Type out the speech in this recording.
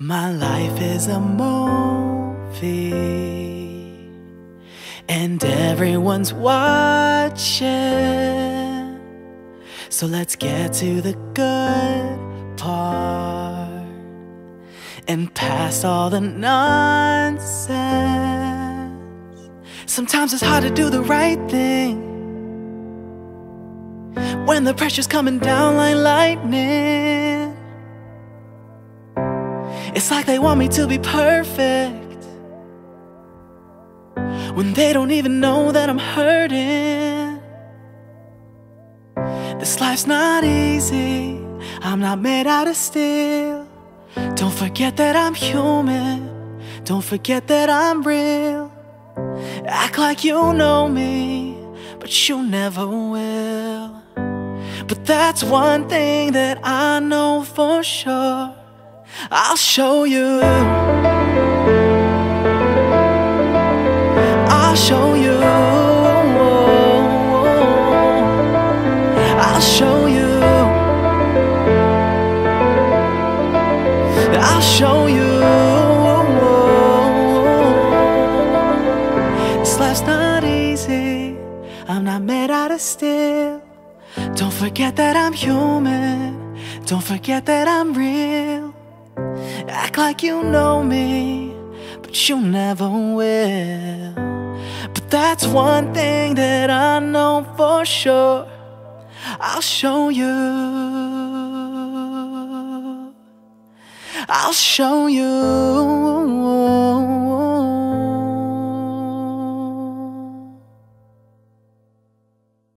My life is a movie, and everyone's watching. So let's get to the good part and past all the nonsense. Sometimes it's hard to do the right thing when the pressure's coming down like lightning. It's like they want me to be perfect when they don't even know that I'm hurting. This life's not easy, I'm not made out of steel. Don't forget that I'm human, don't forget that I'm real. Act like you know me, but you never will. But that's one thing that I know for sure. I'll show you. I'll show you. I'll show you. I'll show you. This life's not easy. I'm not made out of steel. Don't forget that I'm human. Don't forget that I'm real. Act like you know me, but you never will. But that's one thing that I know for sure. I'll show you. I'll show you.